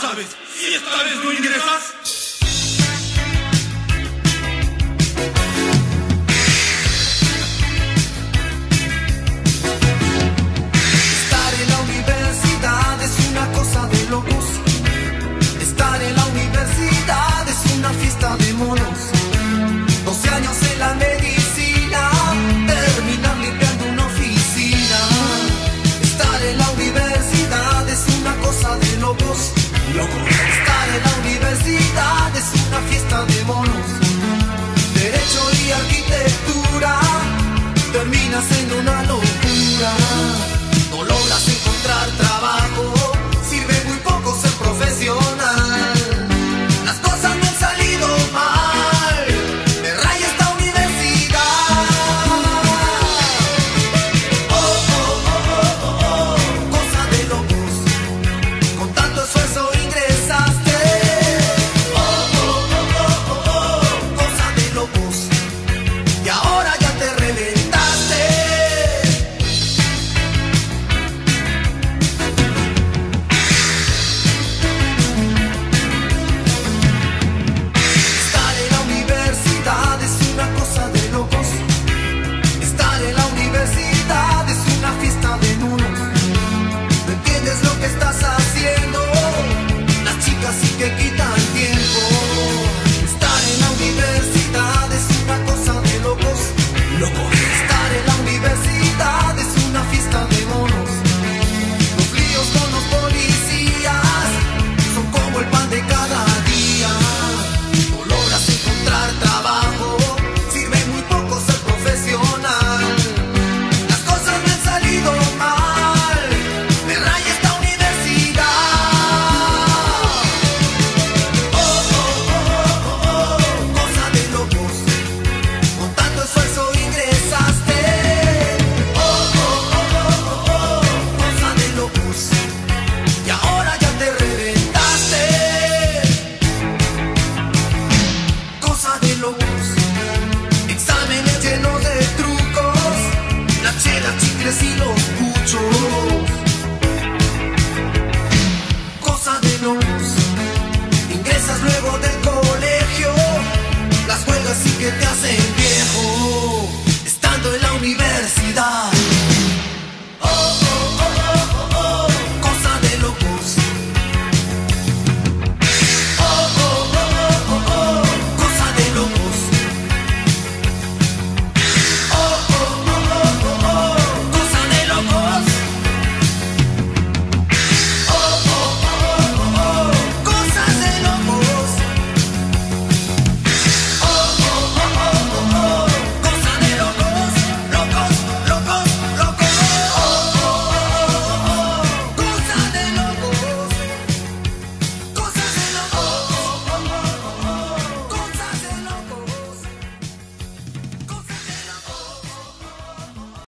sabes, si esta vez no ingresas, la universidad. Es una fiesta de monos.